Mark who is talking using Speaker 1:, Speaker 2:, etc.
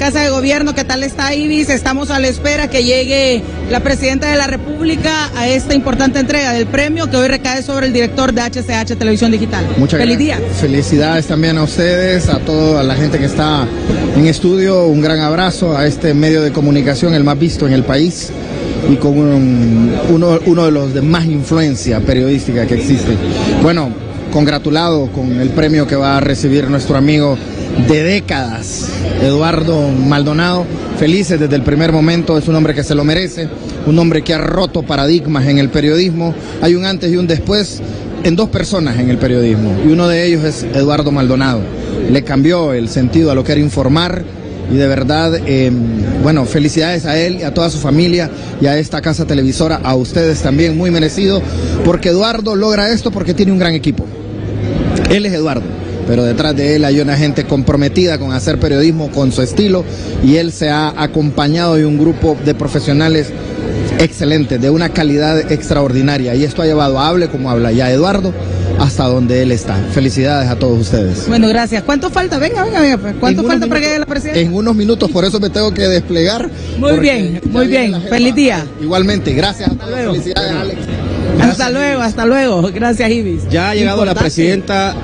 Speaker 1: Casa de Gobierno. ¿Qué tal está Ibis? Estamos a la espera que llegue la Presidenta de la República a esta importante entrega del premio que hoy recae sobre el director de HCH Televisión Digital.
Speaker 2: Muchas
Speaker 1: Feliz
Speaker 2: gracias.
Speaker 1: día.
Speaker 2: Felicidades también a ustedes, a toda la gente que está en estudio. Un gran abrazo a este medio de comunicación, el más visto en el país y con un- uno, uno de los de más influencia periodística que existe. Bueno, congratulado con el premio que va a recibir nuestro amigo de décadas, Eduardo Maldonado. Felices desde el primer momento, es un hombre que se lo merece, un hombre que ha roto paradigmas en el periodismo. Hay un antes y un después en dos personas en el periodismo y uno de ellos es Eduardo Maldonado. Le cambió el sentido a lo que era informar y de verdad, eh, bueno, felicidades a él y a toda su familia y a esta casa televisora, a ustedes también, muy merecido, porque Eduardo logra esto porque tiene un gran equipo. Él es Eduardo, pero detrás de él hay una gente comprometida con hacer periodismo con su estilo y él se ha acompañado de un grupo de profesionales excelentes, de una calidad extraordinaria y esto ha llevado a Hable como habla ya Eduardo hasta donde él está. Felicidades a todos ustedes.
Speaker 1: Bueno, gracias. ¿Cuánto falta? Venga, venga, venga. ¿Cuánto falta para que llegue la Presidenta?
Speaker 2: En unos minutos, por eso me tengo que desplegar.
Speaker 1: Muy bien, muy bien. Feliz día.
Speaker 2: Igualmente, gracias a todos.
Speaker 1: luego.
Speaker 2: Felicidades, Alex.
Speaker 1: Hasta luego, hasta luego. Gracias, Ibis.
Speaker 3: Ya ha llegado la presidenta